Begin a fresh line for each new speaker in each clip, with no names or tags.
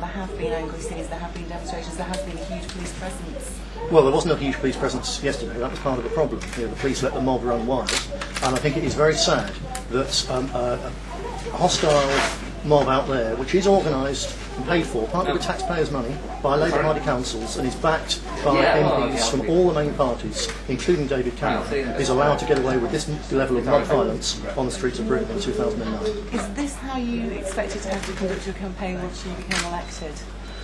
far there have been angry scenes, there have been demonstrations, there has been a huge police presence.
Well, there wasn't a huge police presence yesterday. That was part of the problem. You know, the police let the mob run wild, and I think it is very sad that um, a, a hostile mob out there, which is organised and paid for, partly with taxpayers' money, by Labour Party councils, and is backed by MPs from all the main parties, including David Cameron, is allowed to get away with this level of mob violence on the streets of Britain in 2009.
Is this how you expected to have to conduct your campaign once you became elected?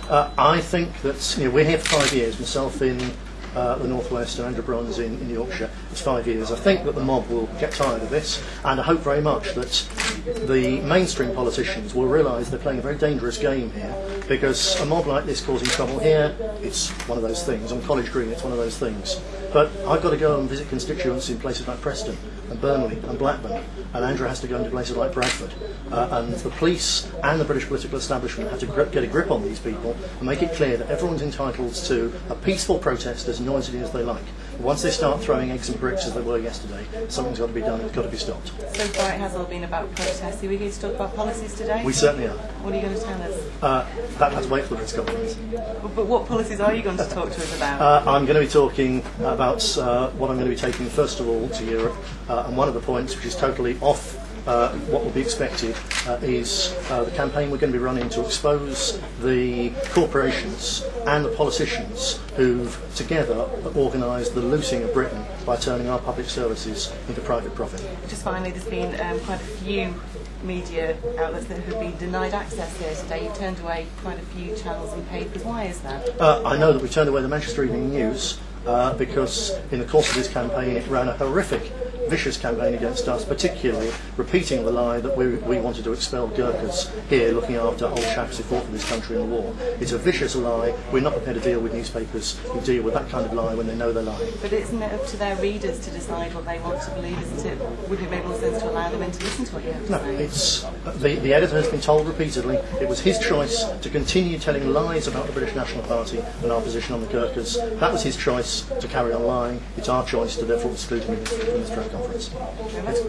Uh, I think that you know, we're here for five years, myself in uh, the Northwest and Andrew Brons in, in Yorkshire. It's five years. I think that the mob will get tired of this, and I hope very much that the mainstream politicians will realise they're playing a very dangerous game here, because a mob like this causing trouble here, it's one of those things. On College Green, it's one of those things. But I've got to go and visit constituents in places like Preston and Burnley and Blackburn, and Andrew has to go into places like Bradford. Uh, and the police and the British political establishment have to get a grip on these people and make it clear that everyone's entitled to a peaceful protest as noisily as they like. Once they start throwing eggs and bricks as they were yesterday, something's got to be done, it's got to be stopped.
So far it has all been about protests. Are we here to talk about policies today?
We certainly are.
What are you going to tell us?
Uh, that has wait for the press conference.
But but what policies are you going to talk to us about?
Uh, I'm going to be talking about uh, what I'm going to be taking first of all to Europe, uh, and one of the points which is totally off uh, what will be expected uh, is uh, the campaign we're going to be running to expose the corporations and the politicians who've together organised the looting of Britain by turning our public services into private profit.
Just finally, there's been um, quite a few media outlets that have been denied access here today. You've turned away quite a few channels and papers. Why is that?
Uh, I know that we turned away the Manchester Evening News uh, because in the course of this campaign it ran a horrific vicious campaign against us, particularly repeating the lie that we, we wanted to expel Gurkhas here looking after old chaps who fought for this country in the war. It's a vicious lie. We're not prepared to deal with newspapers who deal with that kind of lie when they know they're lying.
But isn't it up to their readers to decide what they want to believe? Isn't it? Would it make more sense to allow them in to listen to what you have to
No,
say?
it's the, the editor has been told repeatedly it was his choice to continue telling lies about the British National Party and our position on the Gurkhas. That was his choice to carry on lying. It's our choice to therefore exclude him from this press conference.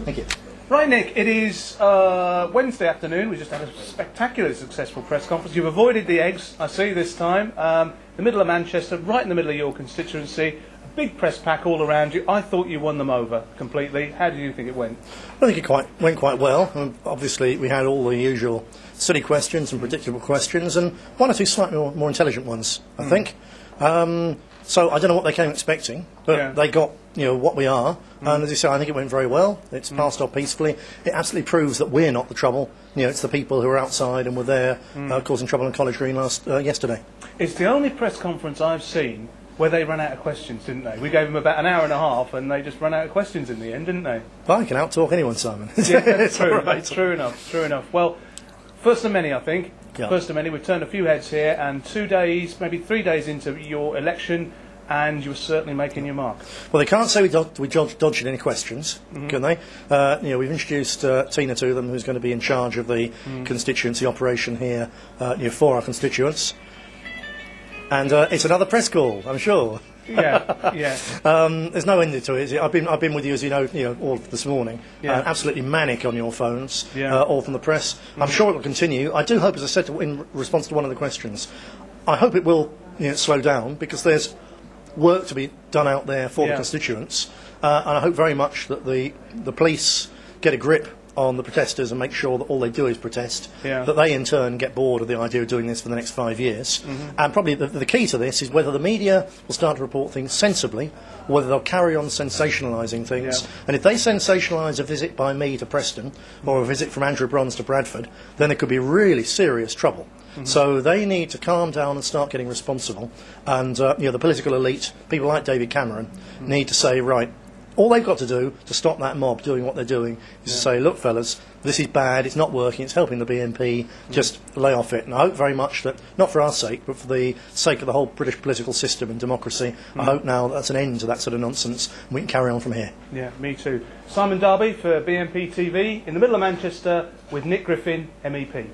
Thank you.
Right, Nick, it is uh, Wednesday afternoon. We just had a spectacularly successful press conference. You've avoided the eggs, I see, this time. Um, the middle of Manchester, right in the middle of your constituency. A big press pack all around you. I thought you won them over completely. How do you think it went?
I think it quite, went quite well. Um, obviously, we had all the usual silly questions and predictable questions, and one or two slightly more, more intelligent ones, I think. Um, so I don't know what they came expecting, but
Yeah.
they got you know what we are, and as you say, I think it went very well. It's passed off peacefully. It absolutely proves that we're not the trouble. You know, it's the people who are outside and were there uh, causing trouble in College Green last uh, yesterday.
It's the only press conference I've seen where they ran out of questions, didn't they? We gave them about an hour and a half, and they just ran out of questions in the end, didn't they?
Well, I can outtalk anyone, Simon.
Yeah, that's
It's
true.
right.
True enough. True enough. Well, first of many, I think.
Yeah.
First of many. We've turned a few heads here, and two days, maybe three days into your election, and you're certainly making your mark.
Well, they can't say we, dod- we dodged, dodged any questions, can they? Uh, you know, we've introduced uh, Tina to them, who's going to be in charge of the constituency operation here uh, you know, for our constituents. And uh, it's another press call, I'm sure.
Yeah, yeah.
Um, there's no end to it. I've been, I've been with you, as you know, you know all this morning.
Yeah.
Uh, absolutely manic on your phones,
Yeah.
uh, all from the press. I'm sure it will continue. I do hope, as I said to, in response to one of the questions, I hope it will you know, slow down because there's work to be done out there for the constituents, uh, and I hope very much that the the police get a grip on the protesters and make sure that all they do is protest.
Yeah.
That they in turn get bored of the idea of doing this for the next five years. Mm-hmm. And probably the, the key to this is whether the media will start to report things sensibly, or whether they'll carry on sensationalising things.
Yeah.
And if they sensationalise a visit by me to Preston or a visit from Andrew Brons to Bradford, then there could be really serious trouble. Mm-hmm. So they need to calm down and start getting responsible. And uh, you know, the political elite, people like David Cameron, mm. need to say, right, all they've got to do to stop that mob doing what they're doing is to say, look, fellas, this is bad, it's not working, it's helping the BNP, mm. just lay off it. And I hope very much that, not for our sake, but for the sake of the whole British political system and democracy, I mm. hope now that's an end to that sort of nonsense and we can carry on from here.
Yeah, me too. Simon Darby for BNP TV in the middle of Manchester with Nick Griffin, MEP.